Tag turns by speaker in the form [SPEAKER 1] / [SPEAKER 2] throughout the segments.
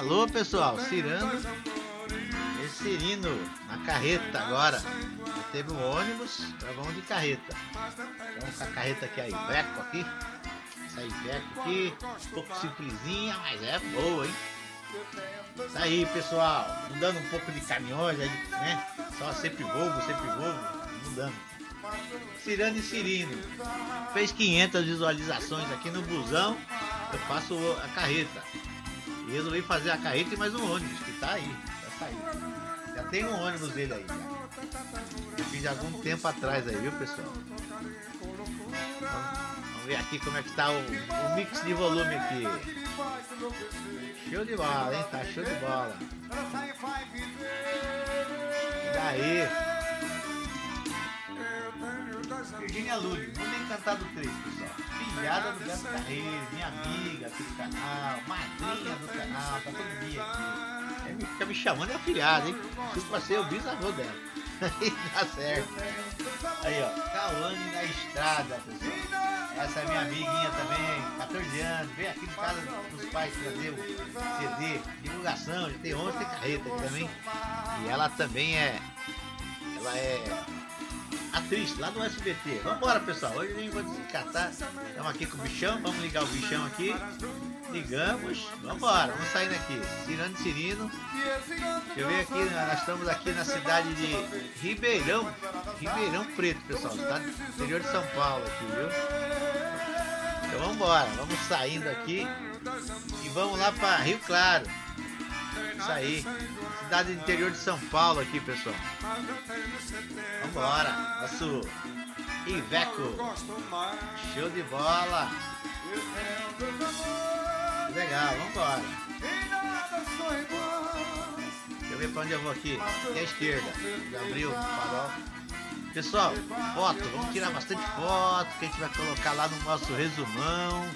[SPEAKER 1] Alô, pessoal, Cirando e Cirino na carreta agora. Teve um ônibus, agora vamos de carreta. Vamos com a carreta aqui, aí, Iveco aqui. Essa Iveco aqui, um pouco simplesinha, mas é boa, hein? Isso aí, pessoal, mudando um pouco de caminhões, né? Só sempre Volvo, sempre Volvo, mudando. Cirano e Cirino. Fez 500 visualizações aqui no busão. Eu faço a carreta. Resolvi fazer a carreta e mais um ônibus, que tá aí, vai sair. Já tem um ônibus dele aí. Eu fiz algum tempo atrás aí, viu pessoal? Vamos, vamos ver aqui como é que tá o, o mix de volume aqui. Show de bola, hein? Tá show de bola. E daí? Virginia Lully, Mundo Encantado 3, pessoal. Filhada do Beto Carreiro, minha amiga aqui do canal, madrinha do canal, tá todo dia aqui. É, fica me chamando de afilhada, hein? Tudo pra ser o bisavô dela. Tá certo. Aí, ó, Cauane da Estrada, pessoal. Essa é minha amiguinha também, 14 anos. Vem aqui em casa dos pais trazer o CD, divulgação, já tem 11 tem carreta aqui também. E ela também é. Ela é atriz lá do SBT. Vambora, pessoal. Hoje nem vou desencatar. Estamos aqui com o bichão. Vamos ligar o bichão aqui. Ligamos. Vambora. Vamos saindo aqui. Cirano e Cirino. Eu ver aqui. Nós estamos aqui na cidade de Ribeirão. Ribeirão Preto, pessoal. Cidade do interior de São Paulo aqui, viu? Então vambora. Vamos saindo aqui. E vamos lá para Rio Claro. Isso aí. Cidade do interior de São Paulo aqui, pessoal. Vambora. Nosso Iveco. Show de bola. Legal, vambora. Deixa eu ver pra onde eu vou aqui. Aqui à esquerda. Já abriu o farol. Pessoal, foto, vamos tirar bastante foto que a gente vai colocar lá no nosso resumão.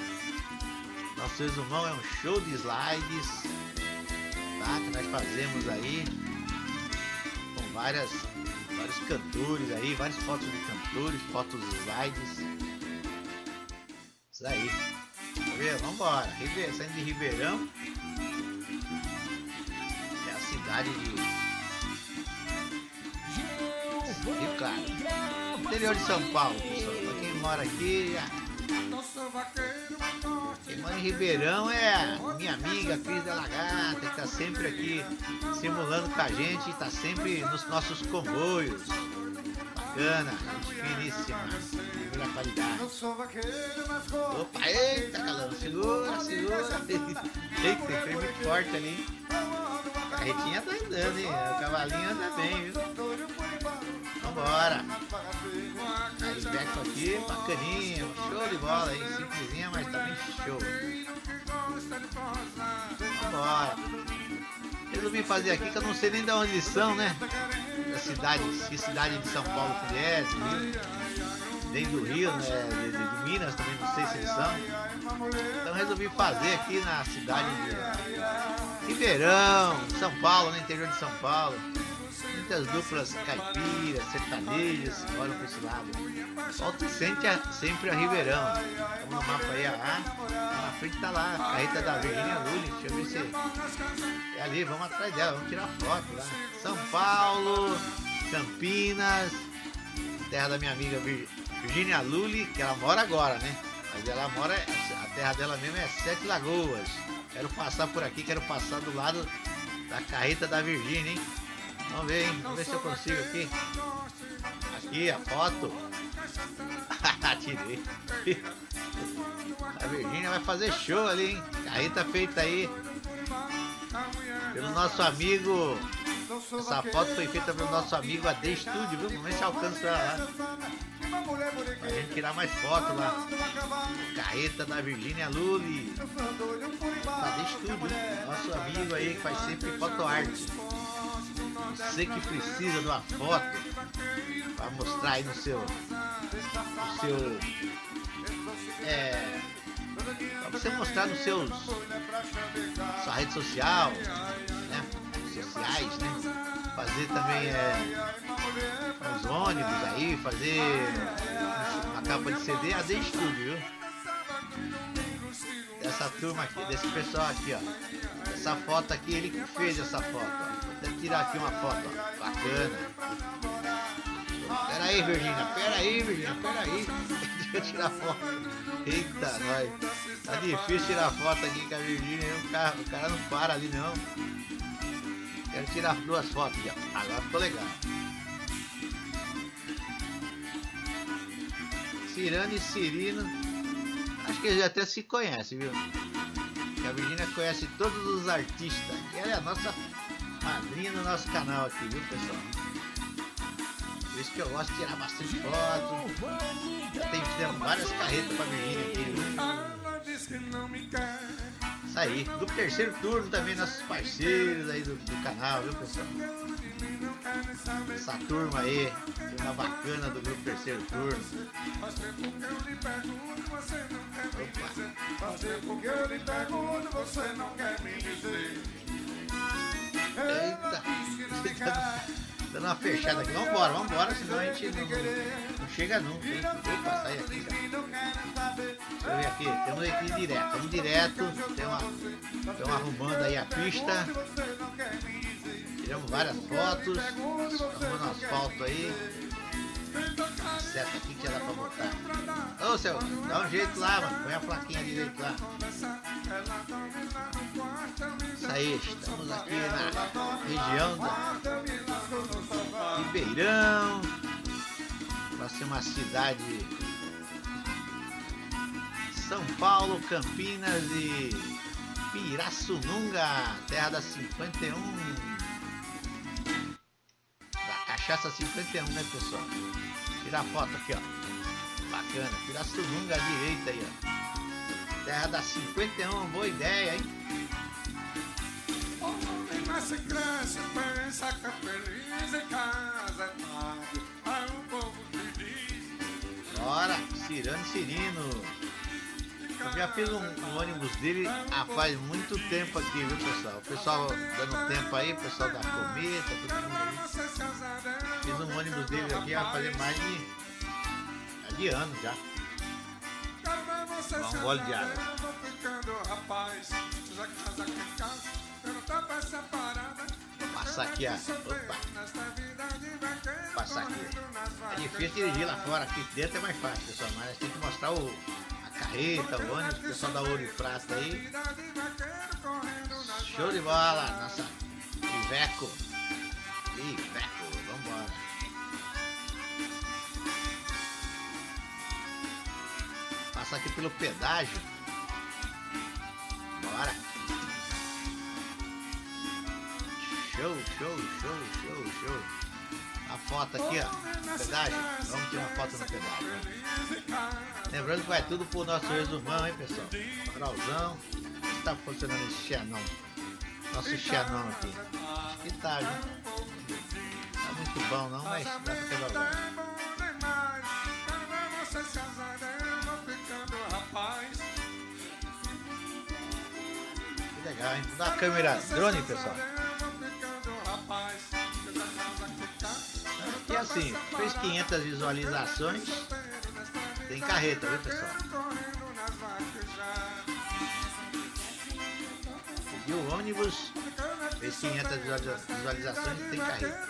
[SPEAKER 1] Nosso resumão é um show de slides que nós fazemos aí com várias, vários cantores aí, várias fotos de cantores, fotos de slides. Isso aí. Vambora. Ribe... Saindo de Ribeirão. É a cidade de. Rio Claro. Interior de São Paulo, pessoal. Pra quem mora aqui. Quem em Ribeirão é minha amiga Cris da Lagarta, que tá sempre aqui simulando com a gente, tá sempre nos nossos comboios. Bacana, gente finíssima, primeira qualidade. Opa, eita, calão, segura, segura. Eita, foi muito forte ali. A carretinha tá andando, hein? O cavalinho anda bem, viu? Vambora. Aí, Beco aqui, bacaninha, show de bola aí, simplesinha, mas também show. Vambora. Resolvi fazer aqui que eu não sei nem de onde são, né? Da cidade, que cidade de São Paulo é, Rio. Nem do Rio, né? De, de, de, Minas também não sei se eles são. Então resolvi fazer aqui na cidade de Ribeirão, São Paulo, no interior de São Paulo. Muitas duplas caipiras, sertanejas moram por esse lado. Falta sempre a, sempre a Ribeirão. Vamos no mapa aí, ah, na frente tá lá, a carreta da Virginia Lully. Deixa eu ver se é ali, vamos atrás dela, vamos tirar foto lá. São Paulo, Campinas, terra da minha amiga Virginia Lully, que ela mora agora, né? Mas ela mora, a terra dela mesmo é Sete Lagoas. Quero passar por aqui, quero passar do lado da carreta da Virgínia, hein? Vamos ver, hein? Vamos ver se eu consigo aqui. Aqui a foto. Tirei. A Virgínia vai fazer show ali, hein? Carreta feita aí pelo nosso amigo. Essa foto foi feita pelo nosso amigo AD Studio, viu? Vamos ver se alcança lá. Pra gente tirar mais fotos lá. Carreta da Virgínia Lully. AD Studio, nosso amigo aí que faz sempre foto arte. Você que precisa de uma foto para mostrar aí no seu, no seu, é, para você mostrar nos seus, sua rede social, né, sociais, né, fazer também é, os ônibus aí, fazer uma capa de CD, AD Studio, viu? Dessa dessa turma aqui, desse pessoal aqui, ó. Essa foto aqui, ele que fez essa foto, ó. Até tirar aqui uma foto, ó. Bacana. Pera aí, Virgínia, pera aí, Virgínia, pera aí. Deixa eu tirar foto. Eita, nós. Tá difícil tirar foto aqui com a Virgínia, o cara, o cara não para ali não. Quero tirar duas fotos ó. Agora ficou legal. Cirano e Cirino. Acho que eles até se conhecem, viu? Que a Virginia conhece todos os artistas. E ela é a nossa madrinha no nosso canal aqui, viu, pessoal? Por isso que eu gosto de tirar bastante foto. Já tem fizemos várias carretas pra Virginia aqui, viu? Isso aí. Do terceiro turno também, nossos parceiros aí do, do canal, viu, pessoal? Essa turma aí, turma bacana do grupo terceiro turno. Eita! Dando uma fechada aqui. Vambora, vambora, senão a gente não, não chega nunca, hein? Opa, sai aqui já. Deixa eu ver aqui, temos aqui direto, estamos direto. Tem uma, arrumando aí a pista. Tiramos várias fotos. Arrumando um asfalto aí. Seta aqui que ela pra botar. Ô céu, dá um jeito lá, mano. Põe a plaquinha direito lá. Aí, estamos aqui na região da Ribeirão. Próxima cidade São Paulo, Campinas e Pirassununga, terra da 51. Da cachaça 51, né pessoal? Tirar foto aqui, ó. Bacana, Pirassununga à direita aí, ó. Terra da 51, boa ideia, hein?
[SPEAKER 2] Nasce, cresce, pensa que é feliz em casa é tarde. Aí o povo te diz.
[SPEAKER 1] Bora, Cirano Cirino. Eu já fiz um, um ônibus dele há faz muito tempo aqui, viu pessoal? O pessoal dando tempo aí, o pessoal da cometa, todo mundo aí. Fiz um ônibus dele aqui há fazer mais de, de anos já.
[SPEAKER 2] Dá
[SPEAKER 1] um gole de água.
[SPEAKER 2] Passar aqui, ó. Opa.
[SPEAKER 1] Passar aqui. É difícil dirigir lá fora, aqui dentro é mais fácil, pessoal, mas tem que mostrar o, a carreta, o ônibus, o pessoal da Ouro e Prata aí. Show de bola, nossa Iveco. Iveco, vambora. Passar aqui pelo pedágio. Bora. Show, show, show, show, show. A foto aqui, ó. Pedágio. Vamos tirar uma foto no pedágio. Lembrando que vai tudo pro nosso resumão, hein, pessoal? Coralzão. Como tá funcionando esse Xenon? Nosso Xenon aqui. Acho que tá, viu? Tá muito bom não, mas dá pra quebrar Que legal, hein? Dar uma câmera drone, pessoal. Assim, fez 500 visualizações. Tem carreta, viu, pessoal? Seguiu o ônibus, fez 500 visualizações e tem carreta.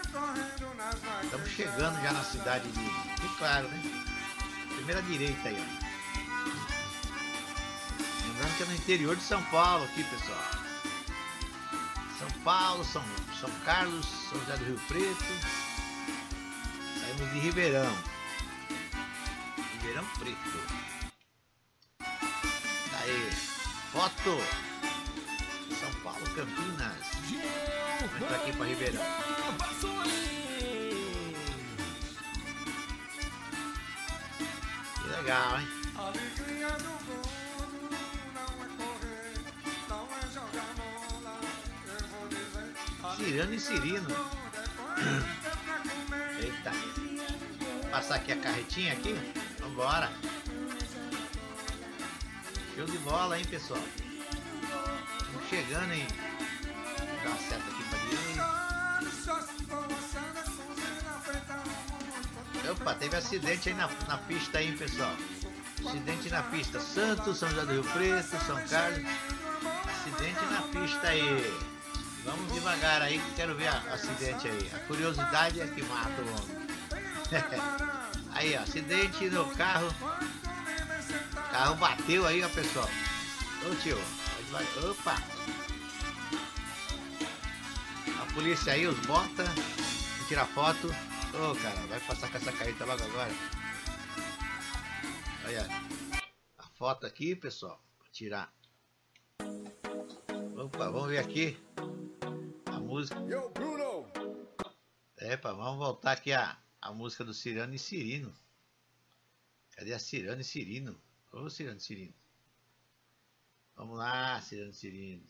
[SPEAKER 1] Estamos chegando já na cidade de. E claro, né? Primeira direita aí, ó. Lembrando que é no interior de São Paulo aqui, pessoal. São Paulo, São, São Carlos, São José do Rio Preto. Saímos de Ribeirão. Ribeirão Preto. Daí, foto. São Paulo, Campinas. Vamos aqui para Ribeirão. Que legal, hein?
[SPEAKER 2] Alegria do mundo não é correr, não é jogar bola. Eu vou dizer.
[SPEAKER 1] Cirano e Cirino. Eita. Passar aqui a carretinha aqui. Vambora. Show de bola, hein, pessoal? Estamos chegando, hein? Vou dar uma seta aqui pra direita. Opa, teve acidente aí na, na pista aí, pessoal. Acidente na pista. Santos, São José do Rio Preto, São Carlos. Acidente na pista aí. Vamos devagar aí que quero ver o acidente aí. A curiosidade é que mata o homem. Aí, ó, acidente no carro. O carro bateu aí, ó, pessoal. Ô tio, vai- opa! A polícia aí, os bota, tirar foto. Ô cara, vai passar com essa careta logo agora. Olha a foto aqui, pessoal. Vou tirar. Opa, vamos ver aqui a música.
[SPEAKER 2] Yo, Bruno!
[SPEAKER 1] Epa, vamos voltar aqui a, a música do Cirano e Cirino. Cadê a Cirano e Cirino? Ô Cirano e Cirino. Vamos lá, Cirano e Cirino.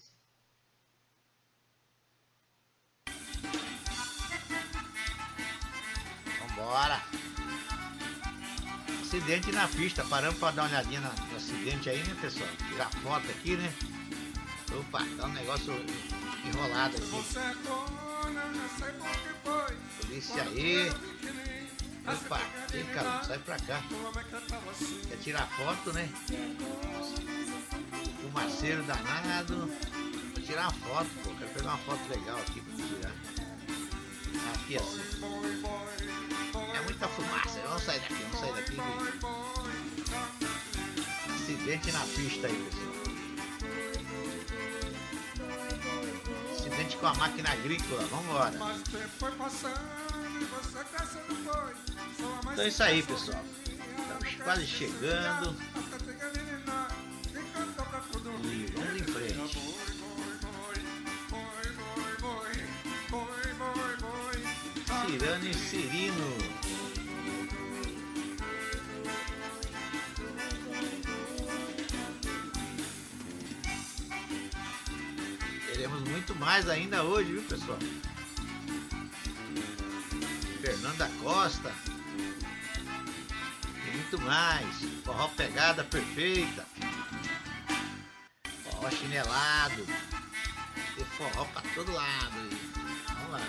[SPEAKER 1] Vambora. Acidente na pista. Paramos para dar uma olhadinha no acidente aí, né, pessoal? Tirar foto aqui, né? Opa, tá um negócio enrolado aqui.
[SPEAKER 2] É.
[SPEAKER 1] Polícia aí. Opa, vem cara, sai pra cá. Quer tirar foto, né? O marceiro danado. Vou tirar uma foto, pô. Quero pegar uma foto legal aqui pra tirar. Aqui assim. É muita fumaça. Vamos sair daqui, vamos sair daqui.
[SPEAKER 2] boy.
[SPEAKER 1] Acidente na pista aí, pessoal. Acidente com a máquina agrícola.
[SPEAKER 2] Mas o tempo foi passando e você.
[SPEAKER 1] Então é isso aí, pessoal. Estamos quase chegando.
[SPEAKER 2] E
[SPEAKER 1] vamos em frente. Cirano e Cirino. Teremos muito mais ainda hoje, viu pessoal? Fernanda Costa. Muito mais. Forró pegada perfeita. Forró chinelado. Tem forró pra todo lado. Vamos lá.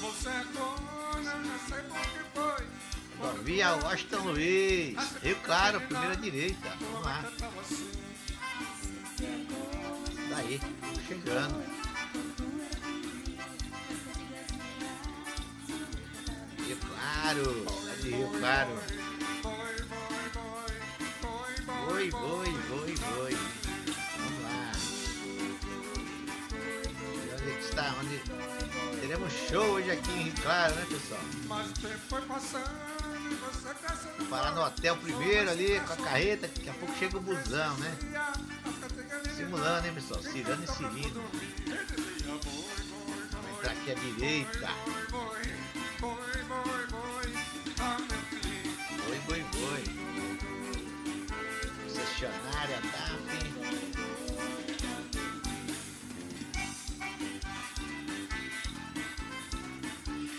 [SPEAKER 2] Você é dona, não sei por que foi.
[SPEAKER 1] Via Washington Luiz. Rio Claro, primeira direita. Onde que está? Onde... Teremos show hoje aqui em Rio Claro, né, pessoal?
[SPEAKER 2] Mas o tempo foi passando e você
[SPEAKER 1] Parar no hotel primeiro ali com a carreta, daqui a pouco chega o busão, né? Simulando, hein, pessoal? Cirano e Cirino. Vamos entrar aqui à direita.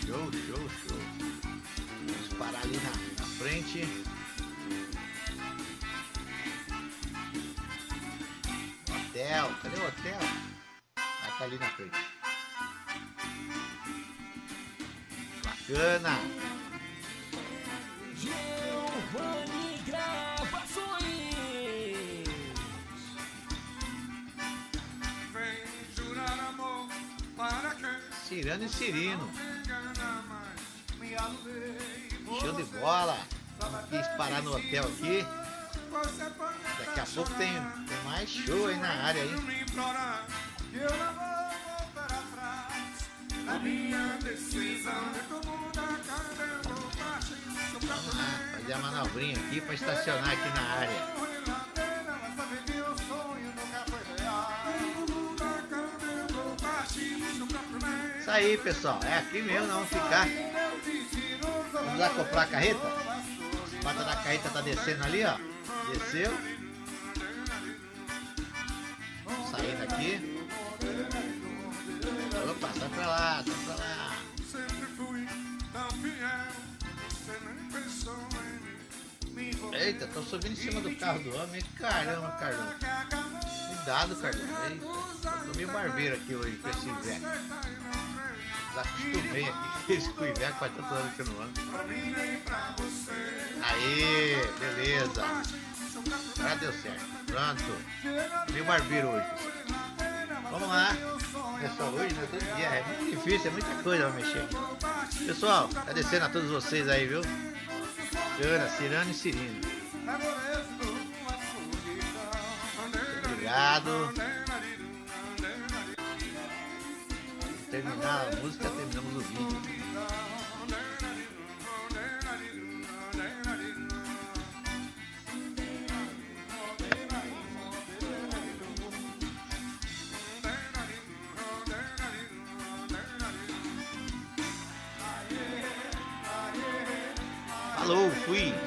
[SPEAKER 1] Show, show, show. Vamos parar ali na, na frente. Hotel, cadê o hotel? Ah, tá ali na frente. Bacana.
[SPEAKER 3] Giovanni Gravações.
[SPEAKER 2] Vem jurar amor para quem
[SPEAKER 1] Cirano e Cirino. Show de bola. Quis parar no hotel aqui. Daqui a pouco tem, tem mais show aí na área. Vamos lá, fazer a manobrinha aqui para estacionar aqui na área. Isso aí, pessoal. É aqui mesmo, não ficar. Vamos acoplar a carreta? A pata da carreta tá descendo ali, ó. Desceu. Saindo aqui. Opa, sai pra lá, sai pra lá. Eita, tô subindo em cima do carro do homem. Caramba, Carlão. cuidado, Eu tô meio barbeiro aqui hoje com esse Iveco. Desacostumei aqui com o Iveco faz tanto ano que não ando. Aê, beleza. Agora deu certo. Pronto. Meio barbeiro hoje. Vamos lá. Pessoal, hoje, né? Todo dia é muito difícil, é muita coisa pra mexer. Pessoal, agradecendo a todos vocês aí, viu? Ana, Cirano e Cirino. Obrigado. Terminar a música, terminamos o vídeo. Falou, fui.